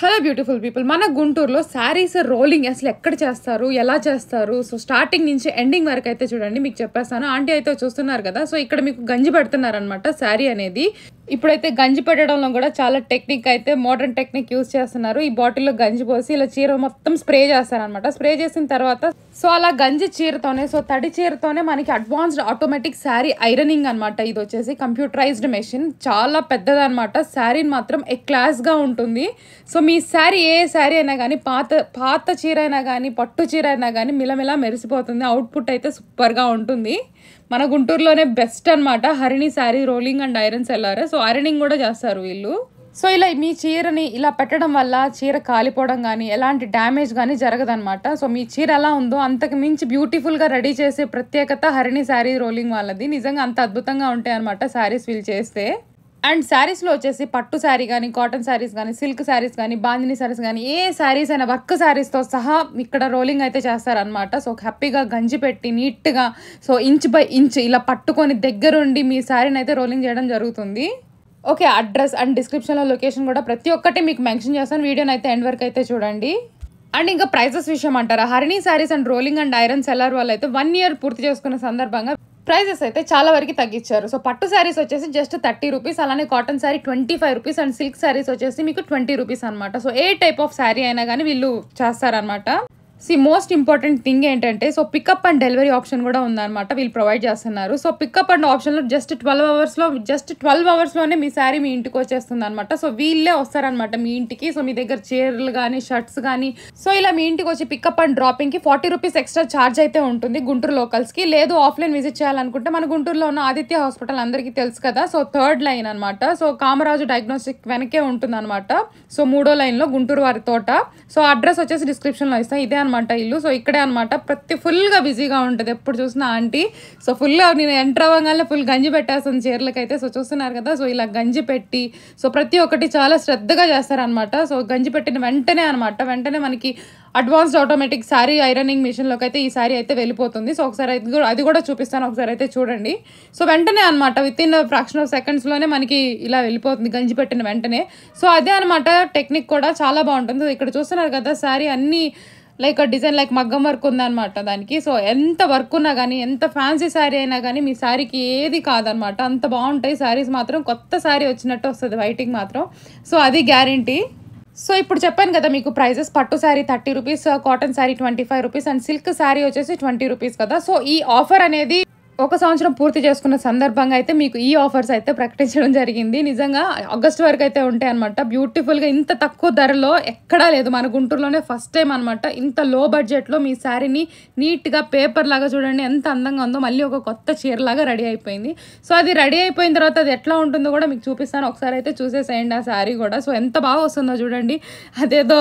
Hello beautiful people మన గుంటూరులో saris rolling అసలు ఎక్కడ చేస్తారు? ఎలా చేస్తారు? సో స్టార్టింగ్ నుంచి ఎండింగ్ వరకు అయితే చూడండి మీకు చెప్పేస్తాను. ఆంటీ అయితే చూస్తున్నారు కదా సో ఇక్కడ మీకు గంజి పెడుతున్నారు అనమాట శారీ అనేది. ఇప్పుడైతే గంజి పెట్టడంలో కూడా చాలా టెక్నిక్ అయితే మోడర్న్ టెక్నిక్ యూస్ చేస్తున్నారు. ఈ బాటిల్లో గంజి పోసి ఇలా చీర మొత్తం స్ప్రే చేస్తారనమాట స్ప్రే చేసిన తర్వాత సో అలా గంజి చీరతోనే సో తడి చీరతోనే మనకి అడ్వాన్స్డ్ ఆటోమేటిక్ శారీ ఐరనింగ్ అనమాట ఇది వచ్చేసి కంప్యూటరైజ్డ్ మెషిన్. చాలా పెద్దదనమాట శారీని మాత్రం ఏ క్లాస్గా ఉంటుంది. సో మీ శారీ ఏ శారీ అయినా కానీ పాత పాత చీర అయినా కానీ పట్టు చీర అయినా కానీ మిలమిలా మెరిసిపోతుంది. అవుట్పుట్ అయితే సూపర్గా ఉంటుంది. మన గుంటూరులోనే బెస్ట్ అన్నమాట. Harini sari rolling and iron cellar. So ironing కూడా చేస్తారు వీళ్ళు. సో ఇలా మీ చీరని ఇలా పెట్టడం వల్ల చీర కాలిపోవడం కానీ ఎలాంటి డ్యామేజ్ కానీ జరగదనమాట సో మీ చీర ఎలా ఉందో అంతకు మించి బ్యూటిఫుల్గా రెడీ చేసే ప్రత్యేకత హరిణి శారీ రోలింగ్ వాళ్ళది. నిజంగా అంత అద్భుతంగా ఉంటాయి అనమాట శారీస్ వీల్ చేస్తే. అండ్ శారీస్లో వచ్చేసి పట్టు శారీ కానీ కాటన్ శారీస్ కానీ సిల్క్ శారీస్ కానీ బాందిని శారీస్ కానీ ఏ శారీస్ అయినా వర్క్ శారీస్తో సహా ఇక్కడ రోలింగ్ అయితే చేస్తారనమాట సో హ్యాపీగా గంజి పెట్టి నీట్గా సో ఇంచ్ బై ఇంచ్ ఇలా పట్టుకొని దగ్గరుండి మీ శారీని అయితే రోలింగ్ చేయడం జరుగుతుంది. ఓకే అడ్రస్ అండ్ డిస్క్రిప్షన్లో లొకేషన్ కూడా ప్రతి ఒక్కటి మీకు మెన్షన్ చేస్తాను. వీడియోని అయితే ఎండ్ వరకు అయితే చూడండి. అండ్ ఇంకా ప్రైజెస్ విషయం అంటారా? Harini saris and rolling and iron cellar వాళ్ళు అయితే వన్ ఇయర్ పూర్తి చేసుకున్న సందర్భంగా ప్రైజెస్ అయితే చాలా వరకు తగ్గించారు. సో పట్టు శారీస్ వచ్చేసి జస్ట్ థర్టీ రూపీస్ అలానే cotton sari twenty five rupees and silk saris వచ్చేసి మీకు ట్వంటీ రూపీస్ అనమాట so a type of sari అయినా కానీ వీళ్ళు చేస్తారనమాట సి మోస్ట్ ఇంపార్టెంట్ థింగ్ ఏంటంటే so pickup and delivery option కూడా ఉందన్నమాట వీళ్ళు ప్రొవైడ్ చేస్తున్నారు. సో పికప్ అండ్ ఆప్షన్లో జస్ట్ ట్వెల్వ్ అవర్స్లో జస్ట్ ట్వెల్వ్ అవర్స్లోనే మీ శారీ మీ ఇంటికి వచ్చేస్తుంది అనమాట సో వీళ్ళే వస్తారనమాట మీ ఇంటికి. సో మీ దగ్గర చీరలు కానీ షర్ట్స్ కానీ సో ఇలా మీ ఇంటికి వచ్చి పికప్ అండ్ డ్రాపింగ్కి ఫార్టీ రూపీస్ ఎక్స్ట్రా ఛార్జ్ అయితే ఉంటుంది గుంటూరు లోకల్స్కి లేదు ఆఫ్లైన్ విజిట్ చేయాలనుకుంటే మన గుంటూరులో ఉన్న ఆదిత్య హాస్పిటల్ అందరికీ తెలుసు కదా. సో థర్డ్ లైన్ అనమాట సో కామరాజు డయాగ్నోస్టిక్ వెనకే ఉంటుంది అనమాట సో మూడో లైన్లో గుంటూరు వారి తోట. సో అడ్రస్ వచ్చేసి డిస్క్రిప్షన్లో ఇస్తాను ఇదే అనమాట ఇల్లు. సో ఇక్కడే అనమాట ప్రతి ఫుల్గా బిజీగా ఉంటుంది. ఎప్పుడు చూసినా ఆంటీ. సో ఫుల్గా నేను ఎంటర్ అవ్వగానే ఫుల్ గంజి పెట్టేస్తాను చీరలకైతే. సో చూస్తున్నారు కదా సో ఇలా గంజి పెట్టి సో ప్రతి ఒక్కటి చాలా శ్రద్ధగా చేస్తారనమాట సో గంజి పెట్టిన వెంటనే అనమాట వెంటనే మనకి అడ్వాన్స్డ్ ఆటోమేటిక్ శారీ ఐరనింగ్ మిషన్లోకి అయితే ఈ శారీ అయితే వెళ్ళిపోతుంది. సో ఒకసారి అది కూడా అది కూడా చూపిస్తాను. ఒకసారి అయితే చూడండి. సో వెంటనే అనమాట విత్ ఇన్ ఫ్రాక్షన్ ఆఫ్ సెకండ్స్లోనే మనకి ఇలా వెళ్ళిపోతుంది గంజి పెట్టిన వెంటనే. సో అదే అనమాట టెక్నిక్ కూడా చాలా బాగుంటుంది. సో ఇక్కడ చూస్తున్నారు కదా శారీ అన్నీ లైక్ డిజైన్ లైక్ మగ్గం వర్క్ ఉందన్నమాట దానికి. సో ఎంత వర్క్ ఉన్నా కానీ ఎంత ఫ్యాన్సీ శారీ అయినా కానీ మీ శారీకి ఏది కాదనమాట అంత బాగుంటాయి శారీస్ మాత్రం. కొత్త శారీ వచ్చినట్టు వస్తుంది వైటింగ్ మాత్రం. సో అది గ్యారంటీ సో ఇప్పుడు చెప్పాను కదా మీకు ప్రైజెస్ పట్టు sari thirty rupees cotton sari twenty five rupees and silk sari వచ్చేసి ట్వంటీ రూపీస్ కదా. సో ఈ ఆఫర్ అనేది ఒక సంవత్సరం పూర్తి చేసుకున్న సందర్భంగా అయితే మీకు ఈ ఆఫర్స్ అయితే ప్రకటించడం జరిగింది. నిజంగా ఆగస్ట్ వరకు అయితే ఉంటాయి అనమాట బ్యూటిఫుల్గా ఇంత తక్కువ ధరలో ఎక్కడా లేదు. మన గుంటూరులోనే ఫస్ట్ టైం అనమాట ఇంత లో బడ్జెట్లో మీ శారీని నీట్గా పేపర్ లాగా చూడండి ఎంత అందంగా ఉందో మళ్ళీ ఒక కొత్త చీరలాగా రెడీ అయిపోయింది. సో అది రెడీ అయిపోయిన తర్వాత అది ఎట్లా ఉంటుందో కూడా మీకు చూపిస్తాను. ఒకసారి అయితే చూసేసేయండి ఆ శారీ కూడా. సో ఎంత బాగా వస్తుందో చూడండి. అదేదో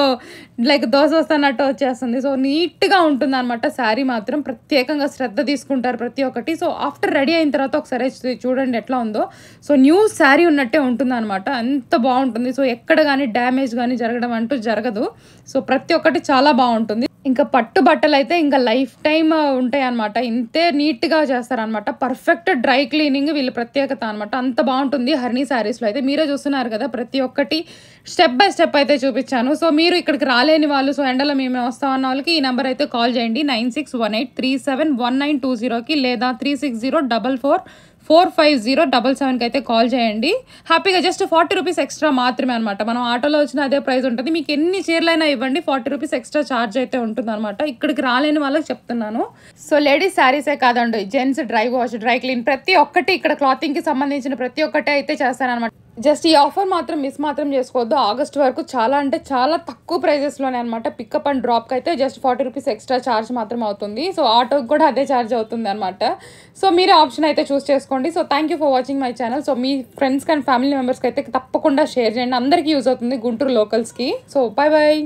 లైక్ దోశ వస్తున్నట్టు వచ్చేస్తుంది. సో నీట్గా ఉంటుంది అనమాట శారీ మాత్రం ప్రత్యేకంగా శ్రద్ధ తీసుకుంటారు ప్రతి ఒక్కటి. సో సో ఆఫ్టర్ రెడీ అయిన తర్వాత ఒకసారి చూడండి ఎట్లా ఉందో. సో న్యూ శారీ ఉన్నట్టే ఉంటుంది అనమాట అంత బాగుంటుంది. సో ఎక్కడ కానీ డ్యామేజ్ కానీ జరగడం అంటూ జరగదు. సో ప్రతి ఒక్కటి చాలా బాగుంటుంది. ఇంకా పట్టు బట్టలు అయితే ఇంకా లైఫ్ టైం ఉంటాయి అనమాట ఇంతే నీట్గా చేస్తారనమాట పర్ఫెక్ట్ డ్రై క్లీనింగ్ వీళ్ళ ప్రత్యేకత అనమాట అంత బాగుంటుంది హర్నీ శారీస్లో అయితే. మీరే చూస్తున్నారు కదా ప్రతి ఒక్కటి స్టెప్ బై స్టెప్ అయితే చూపించాను. సో మీరు ఇక్కడికి రాలేని వాళ్ళు సో ఎండలో మేమే వస్తామన్న వాళ్ళకి ఈ నెంబర్ అయితే కాల్ చేయండి. Nine six one eight three seven one nine two జీరోకి లేదా three six zero double four four five zero double సెవెన్కి అయితే కాల్ చేయండి. హ్యాపీగా జస్ట్ ఫార్టీ రూపీస్ ఎక్స్ట్రా మాత్రమే అనమాట మనం ఆటోలో వచ్చిన అదే ప్రైస్ ఉంటుంది. మీకు ఎన్ని చీరలైనా ఇవ్వండి ఫార్టీ రూపీస్ ఎక్స్ట్రా ఛార్జ్ అయితే ఉంటుంది అనమాట ఇక్కడికి రాలేని వాళ్ళకి చెప్తున్నాను. సో లేడీస్ శారీసే కాదండి gents dry wash dry clean ప్రతి ఒక్కటి ఇక్కడ క్లాతింగ్కి సంబంధించిన ప్రతి ఒక్కటి అయితే చేస్తారనమాట జస్ట్ ఈ ఆఫర్ మాత్రం మిస్ మాత్రం చేసుకోవద్దు. ఆగస్ట్ వరకు చాలా అంటే చాలా తక్కువ ప్రైజెస్లోనే అనమాట పికప్ అండ్ డ్రాప్కి అయితే just forty rupees extra charge మాత్రం అవుతుంది. సో ఆటోకి కూడా అదే ఛార్జ్ అవుతుంది అనమాట సో మీరే ఆప్షన్ అయితే చూస్ చేసుకోండి. So thank you for watching my channel so మీ ఫ్రెండ్స్కి అండ్ ఫ్యామిలీ మెంబర్స్కి అయితే తప్పకుండా షేర్ చేయండి. అందరికీ యూజ్ అవుతుంది గుంటూరు లోకల్స్కి సో బాయ్ బాయ్